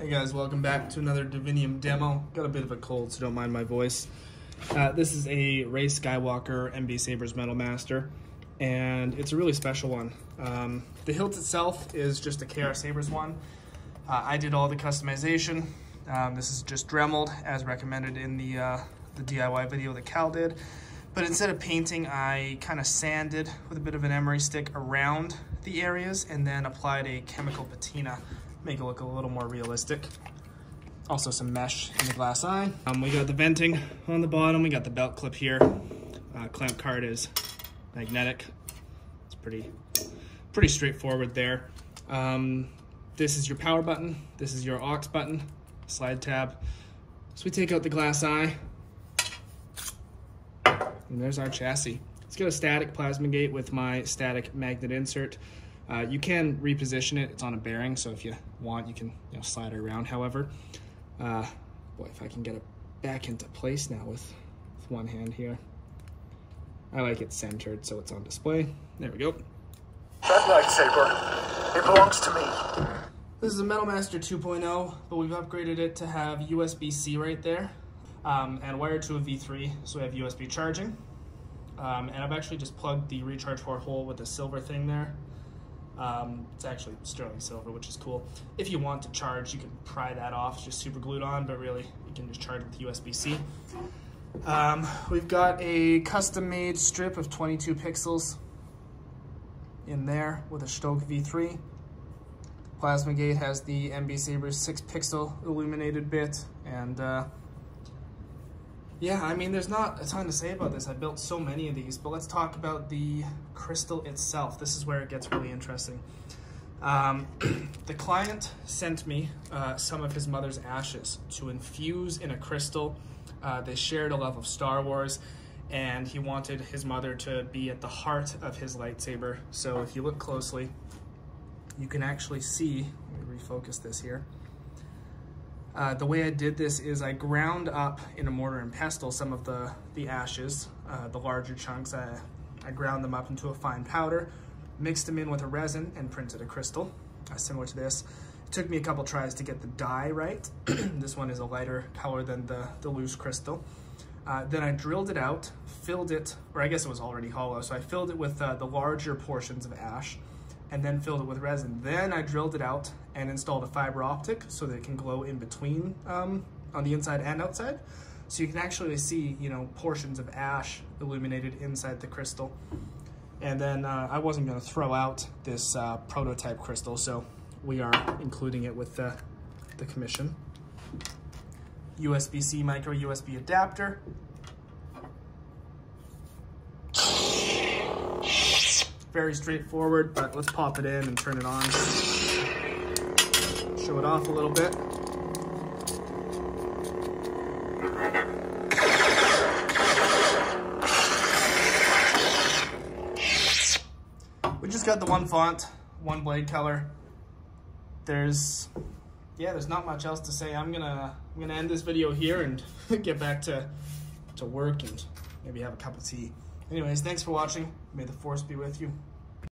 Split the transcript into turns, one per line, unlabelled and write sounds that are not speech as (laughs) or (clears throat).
Hey guys, welcome back to another Davinium demo. Got a bit of a cold, so don't mind my voice. Uh, this is a Rey Skywalker MB Sabers Metal Master, and it's a really special one. Um, the hilt itself is just a KR Sabers one. Uh, I did all the customization. Um, this is just Dremeled, as recommended in the, uh, the DIY video that Cal did. But instead of painting, I kind of sanded with a bit of an emery stick around the areas and then applied a chemical patina make it look a little more realistic. Also some mesh in the glass eye. Um, we got the venting on the bottom. We got the belt clip here. Uh, clamp card is magnetic. It's pretty, pretty straightforward there. Um, this is your power button. This is your aux button, slide tab. So we take out the glass eye. And there's our chassis. It's got a static plasma gate with my static magnet insert. Uh, you can reposition it. It's on a bearing, so if you want, you can you know, slide it around. However, uh, boy, if I can get it back into place now with, with one hand here. I like it centered so it's on display. There we go.
That lightsaber, it belongs to me.
This is a Metal Master 2.0, but we've upgraded it to have USB-C right there um, and wired to a V3, so we have USB charging. Um, and I've actually just plugged the recharge port hole with the silver thing there um, it's actually sterling silver, which is cool. If you want to charge, you can pry that off, it's just super glued on, but really you can just charge with USB-C. Um, we've got a custom-made strip of 22 pixels in there with a Shtok V3. Plasma Gate has the MB Sabers 6 pixel illuminated bit, and uh, yeah, I mean, there's not a ton to say about this. I built so many of these, but let's talk about the crystal itself. This is where it gets really interesting. Um, (clears throat) the client sent me uh, some of his mother's ashes to infuse in a crystal. Uh, they shared a love of Star Wars, and he wanted his mother to be at the heart of his lightsaber. So if you look closely, you can actually see, let me refocus this here, uh, the way I did this is I ground up in a mortar and pestle some of the, the ashes, uh, the larger chunks. I, I ground them up into a fine powder, mixed them in with a resin, and printed a crystal, uh, similar to this. It took me a couple tries to get the dye right. (clears throat) this one is a lighter color than the, the loose crystal. Uh, then I drilled it out, filled it, or I guess it was already hollow, so I filled it with uh, the larger portions of ash, and then filled it with resin. Then I drilled it out and installed a fiber optic so that it can glow in between um, on the inside and outside. So you can actually see, you know, portions of ash illuminated inside the crystal. And then uh, I wasn't gonna throw out this uh, prototype crystal, so we are including it with the, the commission. USB-C micro USB adapter, very straightforward, but let's pop it in and turn it on. Show it off a little bit. We just got the one font, one blade color. There's, yeah, there's not much else to say. I'm gonna, I'm gonna end this video here and (laughs) get back to, to work and maybe have a cup of tea. Anyways, thanks for watching. May the force be with you.